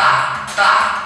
Tá. tá.